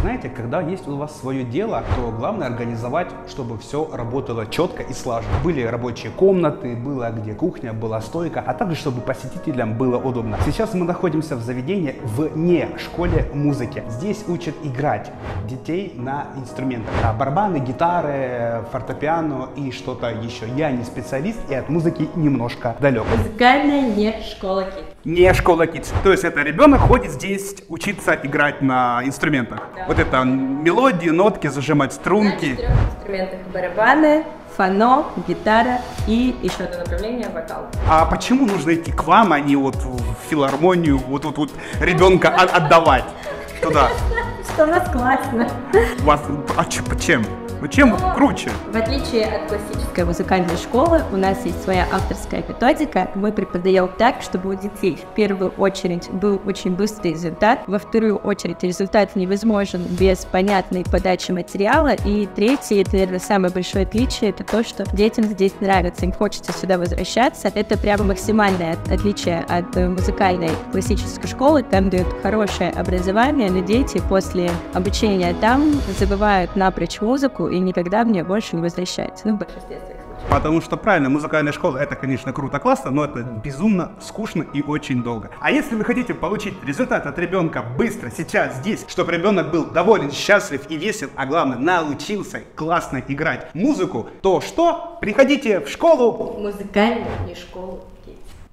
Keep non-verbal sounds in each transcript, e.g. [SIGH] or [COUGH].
знаете, когда есть у вас свое дело, то главное организовать, чтобы все работало четко и слаженно. Были рабочие комнаты, была где кухня, была стойка, а также чтобы посетителям было удобно. Сейчас мы находимся в заведении вне школе музыки. Здесь учат играть детей на инструментах. А барабаны, гитары, фортепиано и что-то еще. Я не специалист и от музыки немножко далек. Музыкальная не школа Kids. Не школа Kids. То есть это ребенок ходит здесь учиться играть на инструментах. Да. Вот это мелодии, нотки, зажимать На струнки. четырех инструментах барабаны, фано, гитара и еще одно направление вокал. А почему нужно идти к вам, а не вот в филармонию, вот вот вот ребенка от- отдавать туда? [LAUGHS] Что у нас классно. У вас, а чем? Ну чем круче? В отличие от классической музыкальной школы, у нас есть своя авторская методика. Мы преподаем так, чтобы у детей в первую очередь был очень быстрый результат, во вторую очередь результат невозможен без понятной подачи материала, и третье, это, наверное, самое большое отличие, это то, что детям здесь нравится, им хочется сюда возвращаться. Это прямо максимальное от- отличие от э, музыкальной классической школы, там дают хорошее образование, но дети после обучения там забывают напрочь музыку и никогда в нее больше не возвращаются. Ну, в большинстве своих случаев. Потому что правильно, музыкальная школа это, конечно, круто, классно, но это безумно скучно и очень долго. А если вы хотите получить результат от ребенка быстро, сейчас, здесь, чтобы ребенок был доволен, счастлив и весел, а главное, научился классно играть музыку, то что? Приходите в школу Музыкальную не школу.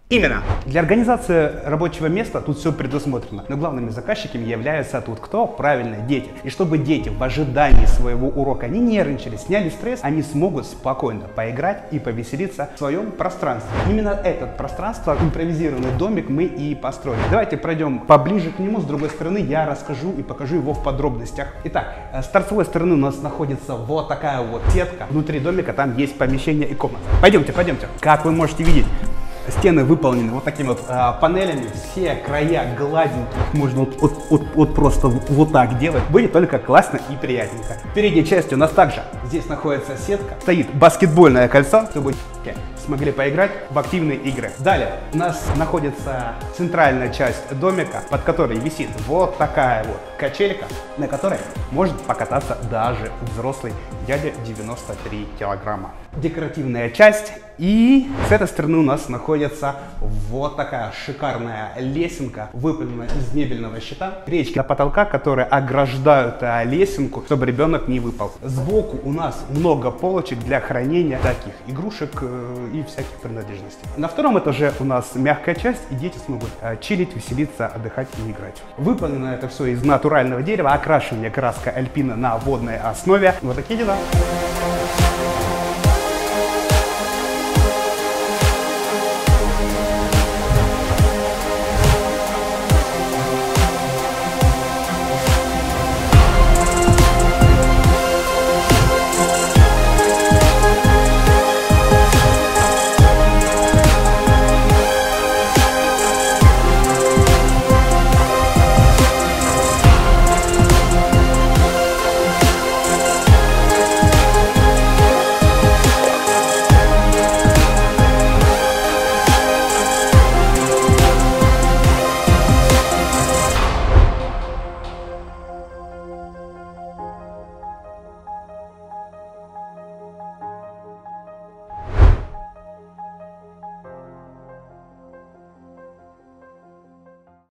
Именно. Для организации рабочего места тут все предусмотрено. Но главными заказчиками являются тут кто? Правильно, дети. И чтобы дети в ожидании своего урока не нервничали, сняли стресс, они смогут спокойно поиграть и повеселиться в своем пространстве. Именно этот пространство, импровизированный домик мы и построили. Давайте пройдем поближе к нему. С другой стороны я расскажу и покажу его в подробностях. Итак, э, с торцевой стороны у нас находится вот такая вот сетка. Внутри домика там есть помещение и комната. Пойдемте, пойдемте. Как вы можете видеть, Стены выполнены вот такими вот а, панелями, все края гладенькие, можно вот, вот- вот- вот просто вот так делать. Будет только классно и приятненько. В передней части у нас также здесь находится сетка, стоит баскетбольное кольцо, чтобы смогли поиграть в активные игры. Далее у нас находится центральная часть домика, под которой висит вот такая вот качелька, на которой может покататься даже взрослый дядя 93 килограмма. Декоративная часть и с этой стороны у нас находится вот такая шикарная лесенка, выполненная из мебельного щита. Речки до потолка, которые ограждают а, лесенку, чтобы ребенок не выпал. Сбоку у нас много полочек для хранения таких игрушек э, и всяких принадлежностей. На втором этаже у нас мягкая часть, и дети смогут э, чилить, веселиться, отдыхать и играть. Выполнено это все из натурального дерева, окрашивание краска альпина на водной основе. Вот такие дела.